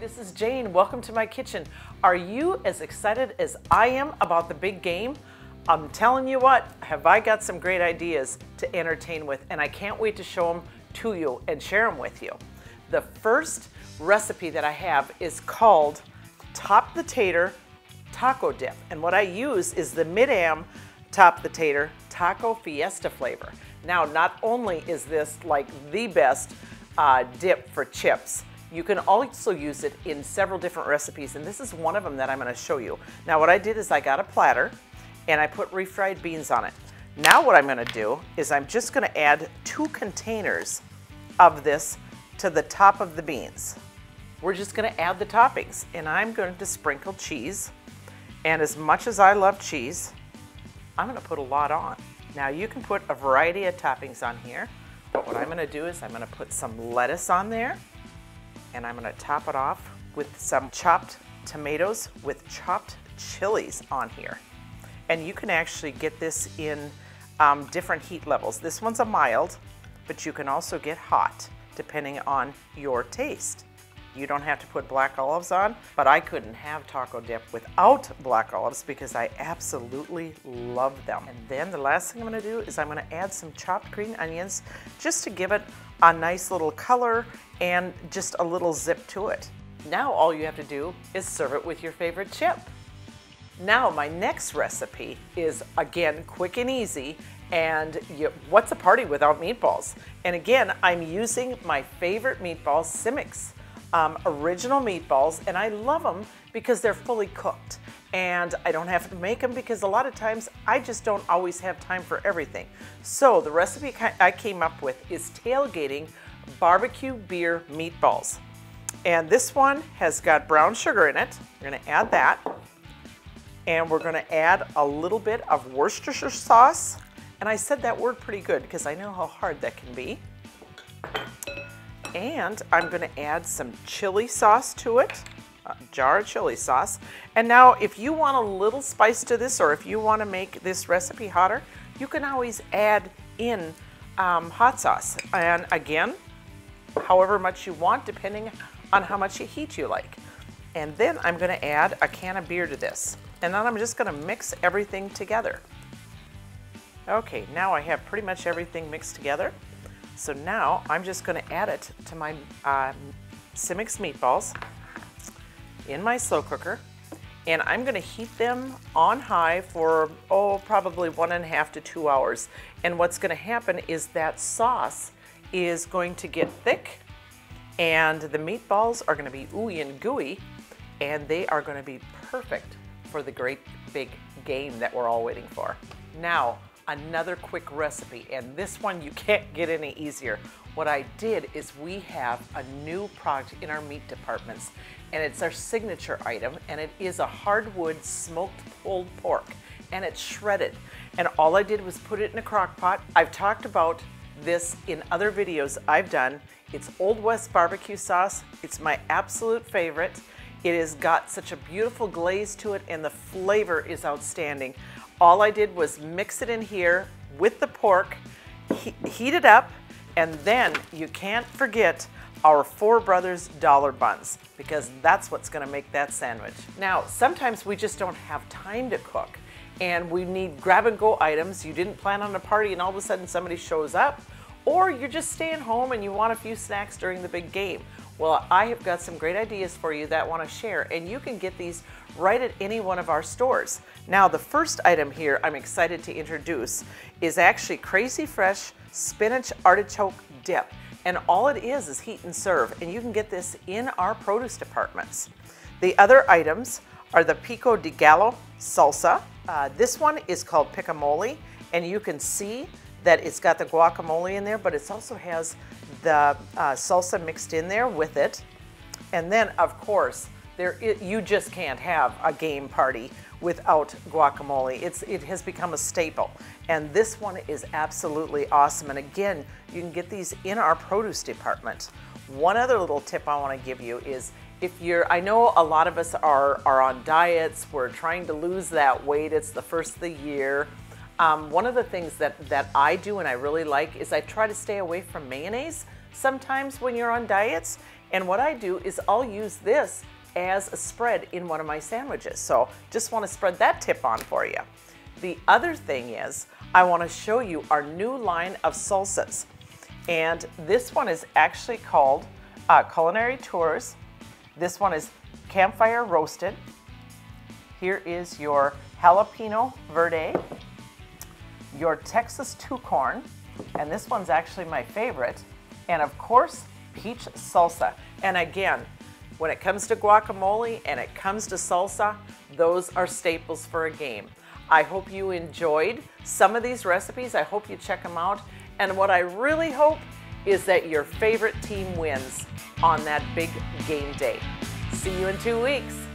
this is Jane. Welcome to my kitchen. Are you as excited as I am about the big game? I'm telling you what, have I got some great ideas to entertain with, and I can't wait to show them to you and share them with you. The first recipe that I have is called Top the Tater Taco Dip, and what I use is the Mid-Am Top the Tater Taco Fiesta flavor. Now, not only is this like the best uh, dip for chips, you can also use it in several different recipes, and this is one of them that I'm gonna show you. Now what I did is I got a platter, and I put refried beans on it. Now what I'm gonna do is I'm just gonna add two containers of this to the top of the beans. We're just gonna add the toppings, and I'm going to sprinkle cheese, and as much as I love cheese, I'm gonna put a lot on. Now you can put a variety of toppings on here, but what I'm gonna do is I'm gonna put some lettuce on there, and I'm gonna top it off with some chopped tomatoes with chopped chilies on here. And you can actually get this in um, different heat levels. This one's a mild, but you can also get hot depending on your taste. You don't have to put black olives on, but I couldn't have taco dip without black olives because I absolutely love them. And then the last thing I'm gonna do is I'm gonna add some chopped green onions just to give it a nice little color and just a little zip to it. Now all you have to do is serve it with your favorite chip. Now my next recipe is again quick and easy and you, what's a party without meatballs? And again, I'm using my favorite meatballs, Simek's um, original meatballs, and I love them because they're fully cooked. And I don't have to make them because a lot of times I just don't always have time for everything. So the recipe I came up with is tailgating barbecue beer meatballs. And this one has got brown sugar in it. We're gonna add that. And we're gonna add a little bit of Worcestershire sauce. And I said that word pretty good because I know how hard that can be. And I'm gonna add some chili sauce to it, jar of chili sauce. And now if you want a little spice to this or if you wanna make this recipe hotter, you can always add in um, hot sauce. And again, however much you want, depending on how much heat you like. And then I'm gonna add a can of beer to this. And then I'm just gonna mix everything together. Okay, now I have pretty much everything mixed together. So now I'm just gonna add it to my uh, Simek's meatballs in my slow cooker and I'm gonna heat them on high for, oh, probably one and a half to two hours. And what's gonna happen is that sauce is going to get thick and the meatballs are gonna be ooey and gooey and they are gonna be perfect for the great big game that we're all waiting for. Now, another quick recipe, and this one you can't get any easier. What I did is we have a new product in our meat departments, and it's our signature item, and it is a hardwood smoked pulled pork, and it's shredded. And all I did was put it in a crock pot. I've talked about this in other videos I've done. It's Old West barbecue sauce. It's my absolute favorite. It has got such a beautiful glaze to it and the flavor is outstanding. All I did was mix it in here with the pork, he heat it up, and then you can't forget our Four Brothers dollar buns because that's what's gonna make that sandwich. Now, sometimes we just don't have time to cook and we need grab and go items. You didn't plan on a party and all of a sudden somebody shows up or you're just staying home and you want a few snacks during the big game. Well, I have got some great ideas for you that I want to share, and you can get these right at any one of our stores. Now, the first item here I'm excited to introduce is actually Crazy Fresh Spinach Artichoke Dip. And all it is is heat and serve, and you can get this in our produce departments. The other items are the Pico de Gallo salsa. Uh, this one is called Picamole, and you can see that it's got the guacamole in there, but it also has the uh, salsa mixed in there with it. And then, of course, there you just can't have a game party without guacamole. It's, it has become a staple. And this one is absolutely awesome. And again, you can get these in our produce department. One other little tip I want to give you is if you're, I know a lot of us are, are on diets, we're trying to lose that weight, it's the first of the year. Um, one of the things that, that I do and I really like is I try to stay away from mayonnaise sometimes when you're on diets. And what I do is I'll use this as a spread in one of my sandwiches. So just want to spread that tip on for you. The other thing is I want to show you our new line of salsas. And this one is actually called uh, Culinary Tours. This one is Campfire Roasted. Here is your Jalapeno Verde, your Texas Two Corn, and this one's actually my favorite, and of course, peach salsa. And again, when it comes to guacamole and it comes to salsa, those are staples for a game. I hope you enjoyed some of these recipes. I hope you check them out. And what I really hope is that your favorite team wins on that big game day. See you in two weeks.